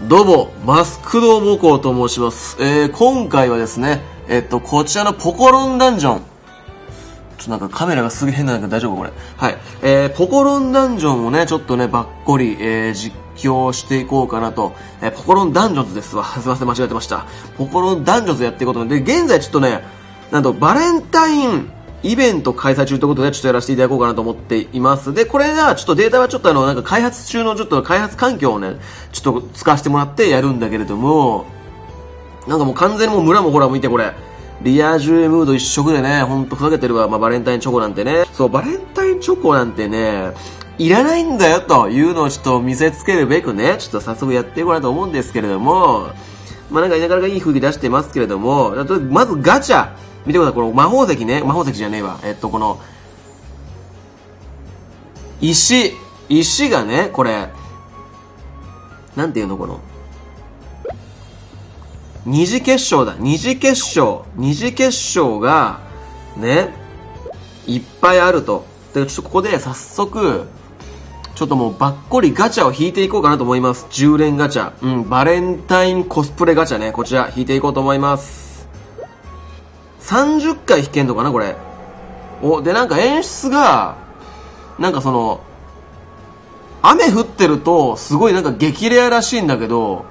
どうも、マスクドモコと申します。えー、今回はですね、えっと、こちらのポコロンダンジョン。ちょっとなんかカメラがすげえ変なんだけど大丈夫これ。はい。えー、ポコロンダンジョンをね、ちょっとね、ばっこり、えー、実況していこうかなと。えー、ポコロンダンジョンズですわ。すいません、間違えてました。ポコロンダンジョンズやっていこうと思って、で、現在ちょっとね、なんと、バレンタイン、イベント開催中ということで、ちょっとやらせていただこうかなと思っています。で、これが、ちょっとデータはちょっとあの、なんか開発中のちょっと開発環境をね、ちょっと使わせてもらってやるんだけれども、なんかもう完全にもう村もほら見てこれ。リア充ムード一色でね、ほんとふざけてるわ。まあ、バレンタインチョコなんてね。そう、バレンタインチョコなんてね、いらないんだよというのをちょっと見せつけるべくね、ちょっと早速やっていこうかなと思うんですけれども、まあなんかなかなかいい雰囲気出してますけれども、まずガチャ。見てください、この魔法石ね。魔法石じゃねえわ。えっと、この、石。石がね、これ、なんていうのこの、二次結晶だ。二次結晶。二次結晶が、ね、いっぱいあると。で、ちょっとここで早速、ちょっともうばっこりガチャを引いていこうかなと思います。10連ガチャ。うん、バレンタインコスプレガチャね。こちら引いていこうと思います。30回引けんのかなこれ。お、で、なんか演出が、なんかその、雨降ってると、すごいなんか激レアらしいんだけど、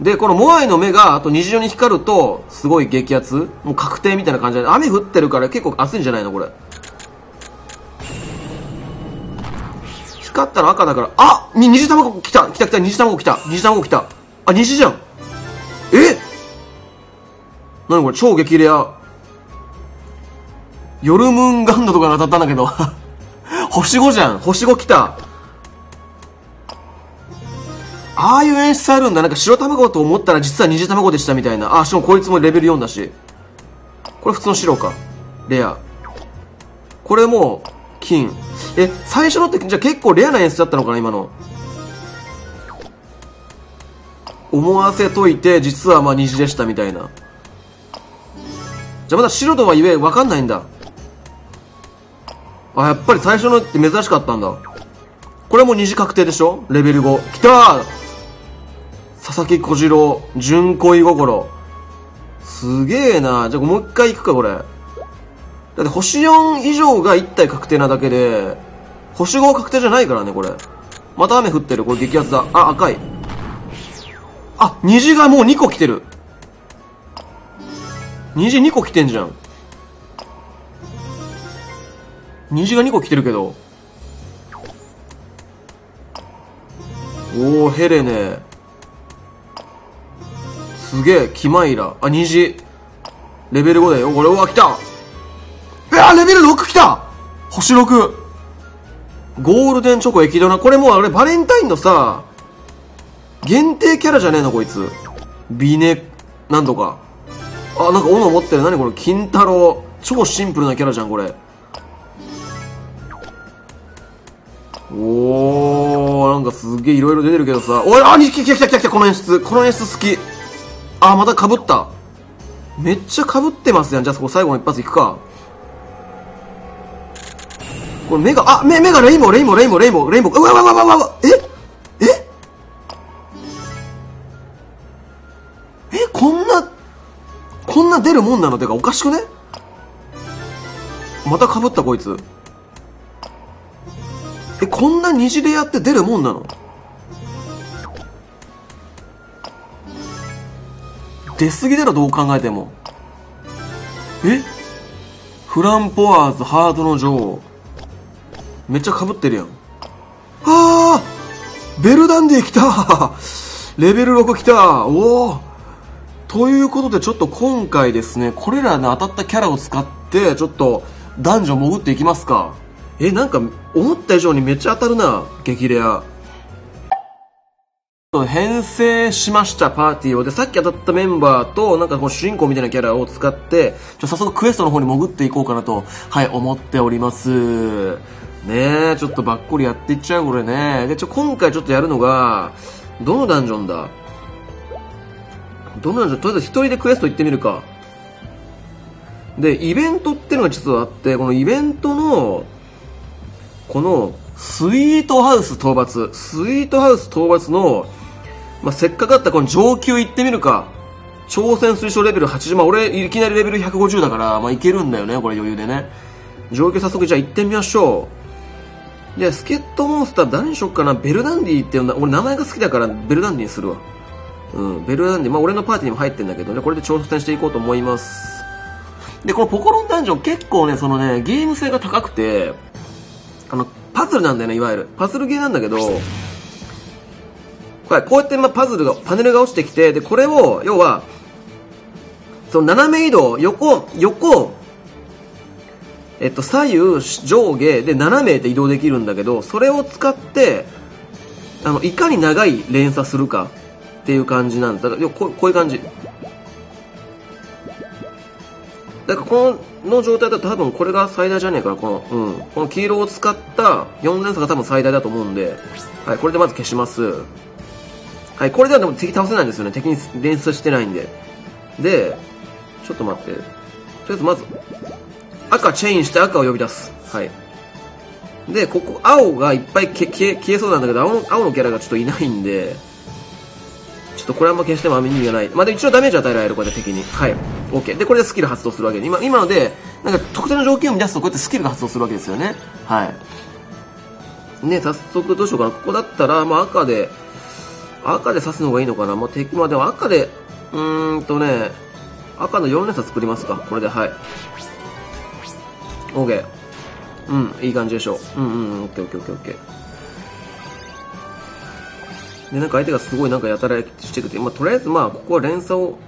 で、このモアイの目が、あと虹色に光ると、すごい激アツもう確定みたいな感じで、雨降ってるから結構熱いんじゃないのこれ。光ったら赤だから、あに虹卵来た来た来た虹卵来た虹卵来たあ、虹じゃんなにこれ超激レア。ヨルムンガンドとかが当たったんだけど。星5じゃん星5来たああいう演出あるんだ。なんか白卵と思ったら実は虹卵でしたみたいな。あ、しかもこいつもレベル4だし。これ普通の白か。レア。これも、金。え、最初のって、じゃあ結構レアな演出だったのかな、今の。思わせといて、実はまあ虹でしたみたいな。じゃあまだ白とは言え、わかんないんだ。あ、やっぱり最初のって珍しかったんだ。これも虹確定でしょ？レベル5。きたー佐々木小次郎、純恋心。すげえなじゃあもう一回行くか、これ。だって星4以上が1体確定なだけで、星5確定じゃないからね、これ。また雨降ってる。これ激アツだ。あ、赤い。あ、虹がもう2個来てる。虹2個来てんじゃん。虹が2個来てるけど。おー、ヘレネ。すげえ、キマイラ。あ、虹。レベル5だよ。これ、うわ、来たうわ、レベル6来た星6。ゴールデンチョコ液ドナ。これもうあれ、バレンタインのさ、限定キャラじゃねえの、こいつ。ビネ、なんとか。あ、なんか斧持ってる。何これ、金太郎。超シンプルなキャラじゃん、これ。おー、なんかすげえ色々出てるけどさ。おい、あ、に来た来た来た来た、この演出。この演出好き。あ、また被った。めっちゃ被ってますやん。じゃあそこ最後の一発いくか。これ目が、あ、目、目がレインボー、レインボー、レインボー、レインボー、レインボー。うわうわわわわええ？こんな出るもんなの？てかおかしくね？また被ったこいつ。え、こんな虹でやって出るもんなの？出過ぎだろ、どう考えても。え？フランポワーズハードの女王。めっちゃ被ってるやん。あーベルダンディ来たレベル6来たおおということでちょっと今回ですね、これらの当たったキャラを使って、ちょっとダンジョン潜っていきますか。え、なんか思った以上にめっちゃ当たるな、激レア。編成しましたパーティーをでさっき当たったメンバーとなんかこう主人公みたいなキャラを使ってちょ早速クエストの方に潜っていこうかなとはい思っておりますねえちょっとばっこりやっていっちゃうこれねでちょ今回ちょっとやるのがどのダンジョンだ？どのダンジョンとりあえず一人でクエスト行ってみるかでイベントっていうのが実はあってこのイベントのこのスイートハウス討伐スイートハウス討伐のまあ、せっかくだったこの上級行ってみるか。挑戦推奨レベル80、まあ、俺いきなりレベル150だから、まあ、いけるんだよね、これ余裕でね。上級早速じゃあ行ってみましょう。で、助っ人モンスター誰にしよっかな？ベルダンディって呼んだ俺名前が好きだからベルダンディにするわ。うん、ベルダンディ、まあ俺のパーティーにも入ってるんだけどね、これで挑戦していこうと思います。で、このポコロンダンジョン結構ね、そのね、ゲーム性が高くて、あの、パズルなんだよね、いわゆる。パズルゲーなんだけど、これ、こうやってまパズルが、パネルが落ちてきて、で、これを、要は、その斜め移動、横、横、えっと、左右、上下で斜めで移動できるんだけど、それを使って、あの、いかに長い連鎖するかっていう感じなんだ。だからこういう感じ。だからこの状態だと多分これが最大じゃねえかな、この、うん。この黄色を使った4連鎖が多分最大だと思うんで、はい、これでまず消します。はい、これではでも敵倒せないんですよね。敵に連鎖してないんで。で、ちょっと待って。とりあえずまず、赤チェインして赤を呼び出す。はい。で、ここ、青がいっぱい消え消えそうなんだけど、青の青のキャラがちょっといないんで、ちょっとこれあんま消しても意味がない。まあ、で一応ダメージ与えられる、これで敵に。はい。OK。で、これでスキル発動するわけで。今、今ので、なんか特定の条件を満たすとこうやってスキルが発動するわけですよね。はい。ね、早速どうしようかな。ここだったら、まあ赤で、赤で刺すのがいいのかな。まあ、敵、まあでも赤で、うーんとね、赤の4連鎖作りますか。これで、はい。OK。うん、いい感じでしょう。うんうん、OK、OK、OK、OK。で、なんか相手がすごいなんかやたらしてくて、まあ、とりあえずまあ、ここは連鎖を、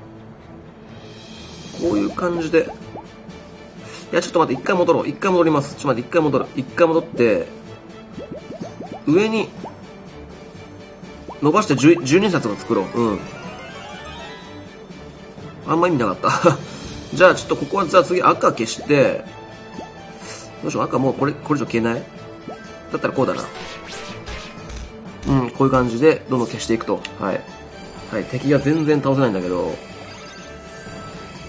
こういう感じで、いや、ちょっと待って、一回戻ろう。一回戻ります。ちょっと待って、一回戻る。一回戻って、上に、伸ばして12冊を作ろう。うん。あんま意味なかった じゃあちょっとここはじゃあ次赤消して、どうしよう、赤もうこれ、これ以上消えない？だったらこうだな。うん、こういう感じでどんどん消していくと。はい。はい、敵が全然倒せないんだけど、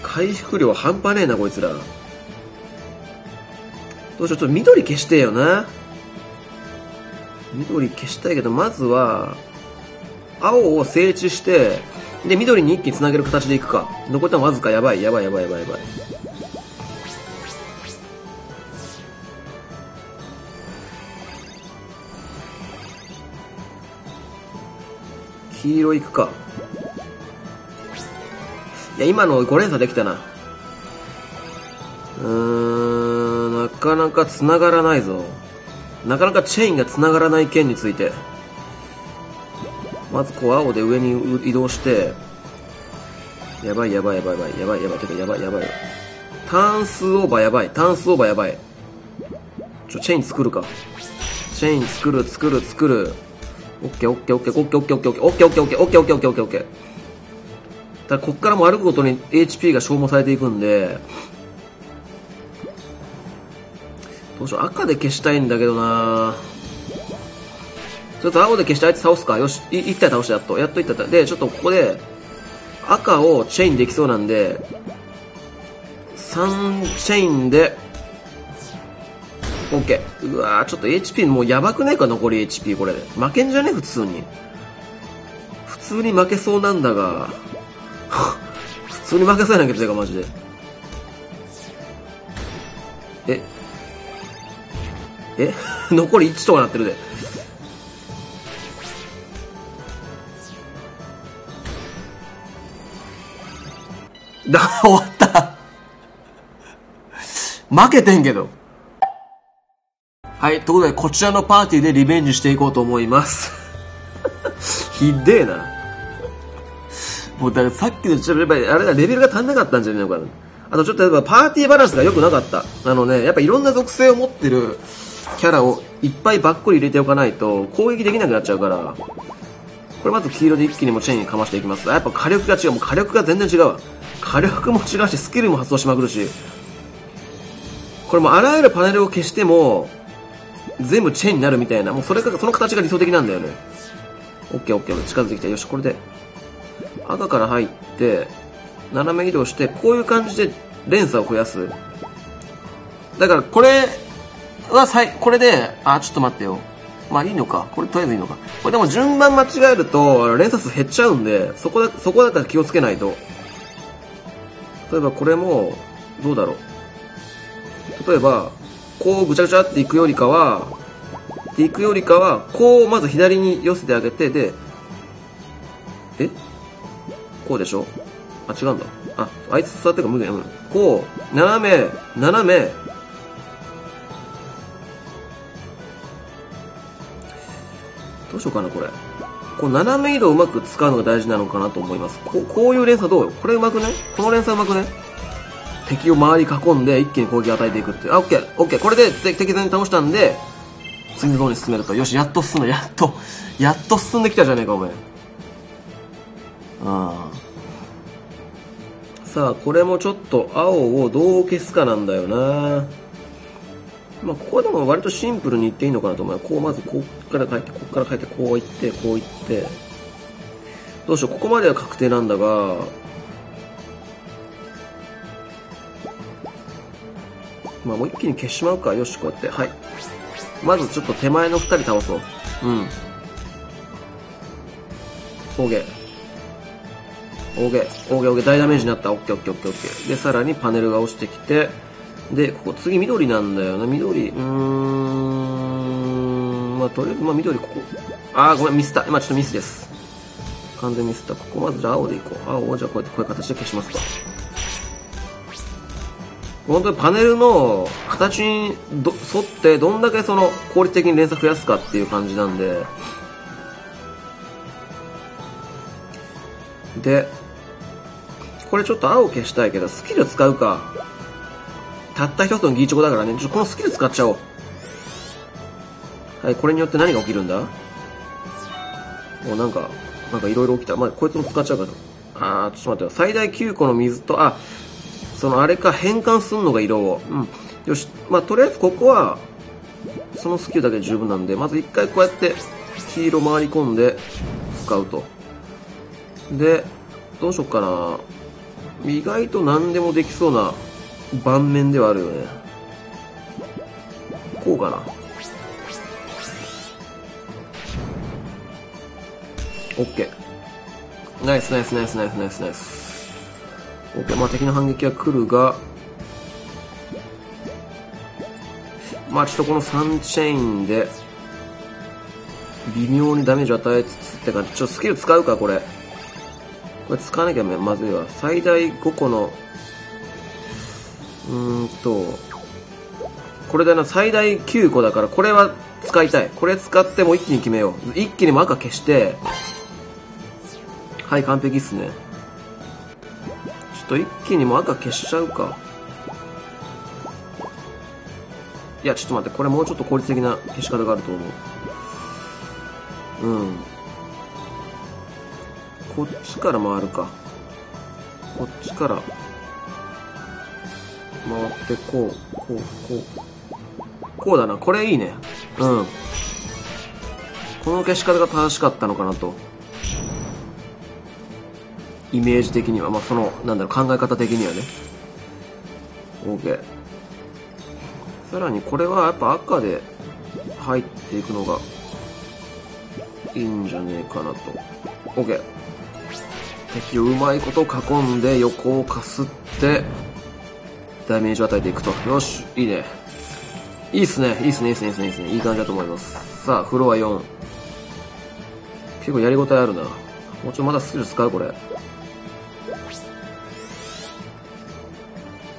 回復量半端ねえな、こいつら。どうしよう、ちょっと緑消してよな。緑消したいけど、まずは、青を整地して、で、緑に一気に繋げる形でいくか。残ったのわずかやばい、やばい、やばい、やばい、やばい。黄色いくか。いや、今の5連鎖できたな。うーん、なかなか繋がらないぞ。なかなかチェーンが繋がらない件について。まずこう青で上に移動して、やばいやばいやばいやばいやばいやばいてかやばいやばい。ターン数オーバーやばい。ターン数オーバーやばい。ちょ、チェーン作るか。チェーン作る作る作る。オッケーオッケーオッケーオッケーオッケーオッケーオッケーオッケーオッケーオッケーオッケーオッケーオッケーオッケーだこっからも歩くごとに HP が消耗されていくんで、どうしよう、赤で消したいんだけどなちょっと青で消してあいつ倒すか。よし、一体倒した、やっと。やっと一体で、ちょっとここで、赤をチェインできそうなんで、3チェインで、OK。うわちょっと HP もうやばくねえか、残り HP これ。負けんじゃね？普通に。普通に負けそうなんだが、普通に負けそうやなけど、か、マジで。え？え？残り1とかなってるで。だ、終わった。負けてんけど。はい、ということで、こちらのパーティーでリベンジしていこうと思います。ひでえな。もうだからさっきのちょっと、あれだ、レベルが足んなかったんじゃねえのかな。あとちょっとやっぱパーティーバランスが良くなかった。あのね、やっぱいろんな属性を持ってるキャラをいっぱいばっこり入れておかないと攻撃できなくなっちゃうから、これまず黄色で一気にもチェーンにかましていきます。やっぱ火力が違う。もう火力が全然違うわ。火力も違うし、スキルも発動しまくるし、これもあらゆるパネルを消しても、全部チェーンになるみたいな、もうそれが、その形が理想的なんだよね。オッケーオッケー、近づいてきた。よし、これで、赤から入って、斜め移動して、こういう感じで連鎖を増やす。だから、これはさい、これで、あ、ちょっと待ってよ。まあいいのか。これとりあえずいいのか。これでも順番間違えると、連鎖数減っちゃうんで、そこだ、そこだから気をつけないと。例えばこれも、どうだろう。例えば、こうぐちゃぐちゃっていくよりかは、っていくよりかは、こうまず左に寄せてあげて、で、え？こうでしょ？あ、違うんだ。あ、あいつ座ってるから無理だよ。こう、斜め、斜め、どうしようかな、これ。こう、斜め移動をうまく使うのが大事なのかなと思います。こ、こういう連鎖どうよ？これうまくね？この連鎖うまくね？敵を周り囲んで一気に攻撃を与えていくっていう。あ、オッケー、オッケー。これで敵全員倒したんで、次のゾーンに進めると。よし、やっと進んだ、やっと。やっと進んできたじゃねえか、お前。ああ。さあ、これもちょっと青をどう消すかなんだよな。まあ、ここでも割とシンプルにいっていいのかなと思う。こう、まずこっから書いて、こっから書いて、こういって、こういって。どうしよう、ここまでは確定なんだが、まあ、もう一気に消しまうか。よし、こうやって。はい。まずちょっと手前の二人倒そう。うん。オーケー。オーケー、オーケー、オーケー、大ダメージになった。オッケー、オッケー、オッケー、オッケー。で、さらにパネルが落ちてきて、で、ここ次緑なんだよな。緑、うーん、まあ、とりあえず、まあ、緑ここ。あー、ごめん、ミスった。今ちょっとミスです。完全ミスった。ここまずじゃあ青でいこう。青をじゃあこうやってこういう形で消しますか。本当にパネルの形に沿ってどんだけその効率的に連鎖増やすかっていう感じなんで、で、これちょっと青消したいけど、スキル使うか。たった一つのギーチョコだからね、ちょっとこのスキル使っちゃおう。はい、これによって何が起きるんだ？もうなんか、なんかいろいろ起きた。まあ、こいつも使っちゃうから。あー、ちょっと待ってよ。最大9個の水と、あ、そのあれか変換すんのが色を。うん。よし。まあ、とりあえずここは、そのスキルだけで十分なんで、まず一回こうやって黄色回り込んで使うと。で、どうしよっかな。意外と何でもできそうな盤面ではあるよね。こうかな。オッケー。ナイスナイスナイスナイスナイスナイス。オッケー。まあ敵の反撃は来るが、まあちょっとこの3チェインで、微妙にダメージを与えつつって感じ。ちょスキル使うか、これ。これ使わなきゃまずいわ。最大5個の、うーんと、これだな、最大9個だから、これは使いたい。これ使ってもう一気に決めよう。一気にも赤消して、はい、完璧っすね。っと一気にもう赤消しちゃうか。いや、ちょっと待って、これもうちょっと効率的な消し方があると思う。うん。こっちから回るか。こっちから、回って、こう、こう、こう。こうだな。これいいね。うん。この消し方が正しかったのかなと。イメージ的には。まあ、その、なんだろう、考え方的にはね。OK。さらにこれはやっぱ赤で入っていくのがいいんじゃねえかなと。OK。敵をうまいこと囲んで横をかすってダメージを与えていくと。よし、いいね。いいっすね。いいっすね、いいっすね、いいっすね、いいっすね。いい感じだと思います。さあ、フロア4。結構やりごたえあるな。もうちょっとまだスキル使うこれ。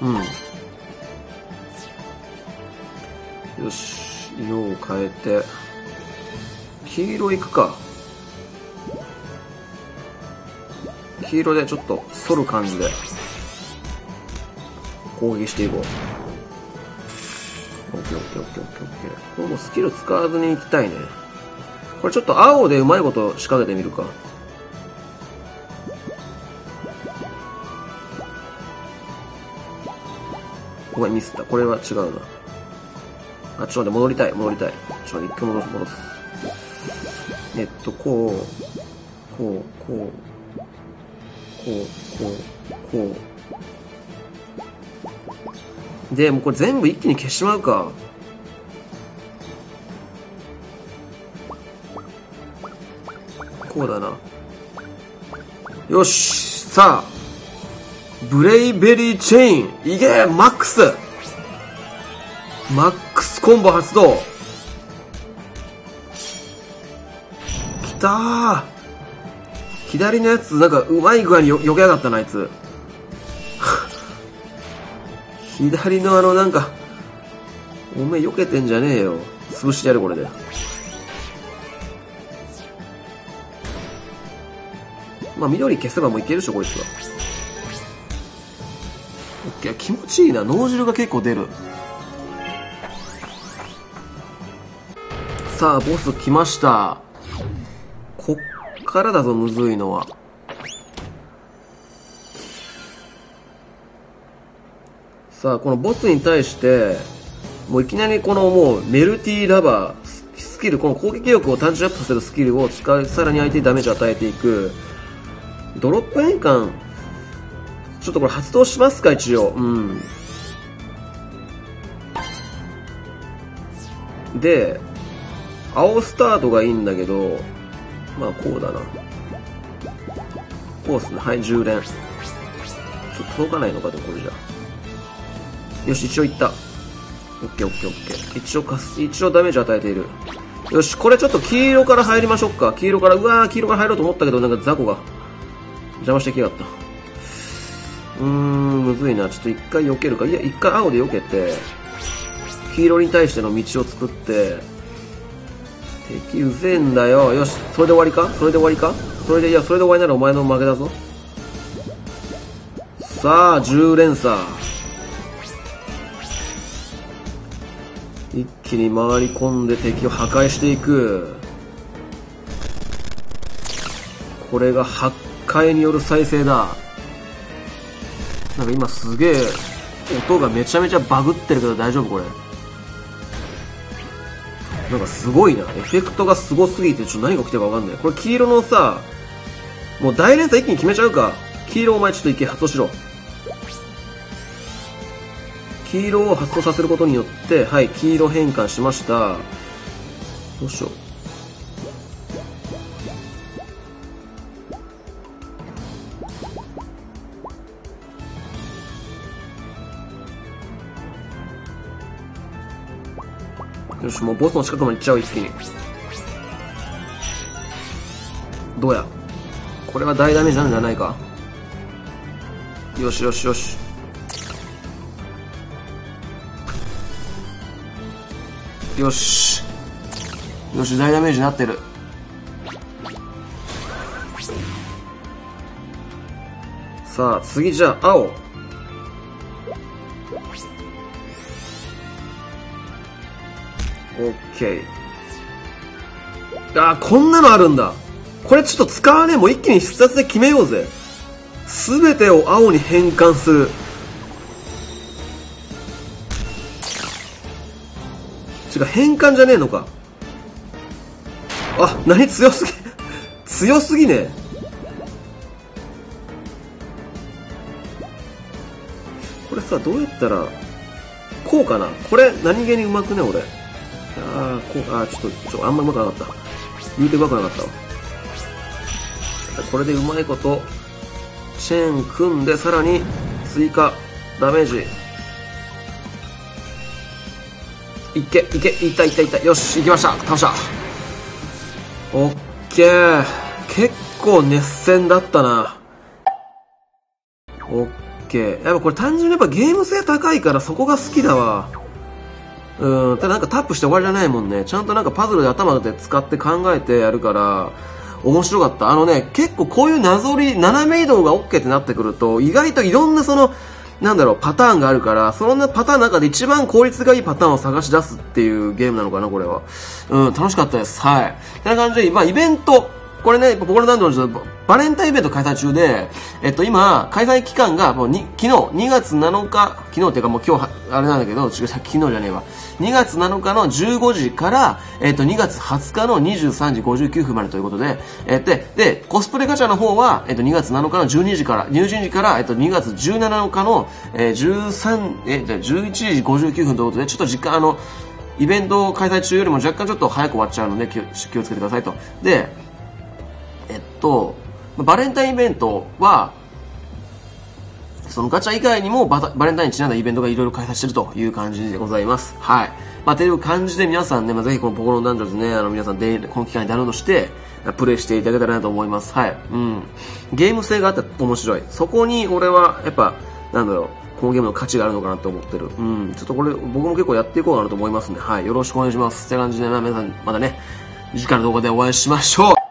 うん。よし、色を変えて、黄色いくか。黄色でちょっと反る感じで攻撃していこう。オッケーオッケーオッケーオッケーオッケー。これもスキル使わずに行きたいね。これちょっと青でうまいこと仕掛けてみるか。ごめん、ミスった。これは違うな。あ、ちょっと待って、戻りたい、戻りたい。ちょっと、一回戻す、戻す。えっと、こう、こう、こう、こう、こう、こう。で、もうこれ全部一気に消しちまうか。こうだな。よし、さあ、ブレイベリーチェイン、いけマックスマックスコンボ発動きたー左のやつ、なんか、うまい具合によ避けやがったな、あいつ。左のあの、なんか、おめえ避けてんじゃねえよ。潰してやる、これで。まあ、緑消せばもういけるでしょ、こいつは。オッケー、気持ちいいな。脳汁が結構出る。さあ、ボス来ました。こっからだぞ、むずいのは。さあ、このボスに対して、もういきなりこのもうメルティーラバー、ススキル、この攻撃力を単純アップさせるスキルを使い、さらに相手にダメージを与えていく。ドロップ変換、ちょっとこれ発動しますか、一応。うん。で、青スタートがいいんだけど、まあこうだな。こうっすね。はい、10連。ちょっと届かないのかでもこれじゃ。よし、一応いった。オッケーオッケーオッケー。一応かす、一応ダメージ与えている。よし、これちょっと黄色から入りましょうか。黄色から、うわー、黄色から入ろうと思ったけど、なんか雑魚が邪魔してきやがった。うーん、むずいな。ちょっと一回避けるか。いや、一回青で避けて、黄色に対しての道を作って、敵うぜえんだよ。よし、それで終わりか？それで終わりか？それで、いや、それで終わりならお前の負けだぞ。さあ、10連鎖。一気に回り込んで敵を破壊していく。これが破壊による再生だ。なんか今すげえ、音がめちゃめちゃバグってるけど大丈夫これ。なんかすごいな。エフェクトがすごすぎて、ちょっと何が起きてるかわかんない。これ黄色のさ、もう大連鎖一気に決めちゃうか。黄色お前ちょっと一気に発動しろ。黄色を発動させることによって、はい、黄色変換しました。どうしよう。し、もうボスの近くまで行っちゃう、一気に。どうや？これは大ダメージなんじゃないか？よしよしよし。よし。よし、大ダメージになってる。さあ、次じゃあ、青。オッケー。あー、こんなのあるんだ。これちょっと使わねえ。もう一気に必殺で決めようぜ。すべてを青に変換する。違う、変換じゃねえのか。あ、何強すぎ、強すぎねこれさ、どうやったら、こうかなこれ、何気にうまくね、俺。あー、こう、あー、ちょっと、ちょ、あんまうまくなかった。言うてうまくなかったわ。これでうまいこと、チェーン組んで、さらに、追加、ダメージ。いけ、いけ、いったいったいった。よし、行きました。倒した。オッケー。結構熱戦だったな。オッケー。やっぱこれ単純にやっぱゲーム性高いからそこが好きだわ。うん、ただなんかタップして終わりじゃないもんね。ちゃんとなんかパズルで頭で使って考えてやるから、面白かった。あのね、結構こういう謎り、斜め移動が OK ってなってくると、意外といろんなその、なんだろう、パターンがあるから、そんなパターンの中で一番効率がいいパターンを探し出すっていうゲームなのかな、これは。うん、楽しかったです。はい。てな感じで、まあ、イベント、これね、ポコロナンドのバレンタインイベント開催中で、えっと、今、開催期間がもうに、昨日、2月7日、昨日っていうかもう今日、あれなんだけど、違う、昨日じゃねえわ。2月7日の15時から、えっと、2月20日の23時59分までということで、えっと、で、コスプレガチャの方は、えっと、2月7日の12時から、入陣時から、えっと、2月17日の、えー、13、え、じゃ11時59分ということで、ちょっと時間、あの、イベント開催中よりも若干ちょっと早く終わっちゃうので気をつけてくださいと。で、えっと、バレンタインイベントは、そのガチャ以外にもバレンタインにちなんだイベントがいろいろ開催してるという感じでございます。はい。まあ、という感じで皆さんね、まあ、ぜひこのポコロンダンジョンズね、あの皆さんで、この機会にダウンロードして、プレイしていただけたらなと思います。はい。うん。ゲーム性があって面白い。そこに俺は、やっぱ、なんだろう、このゲームの価値があるのかなと思ってる。うん。ちょっとこれ、僕も結構やっていこうかなと思いますんで、はい。よろしくお願いします。って感じで、皆さん、またね、次回の動画でお会いしましょう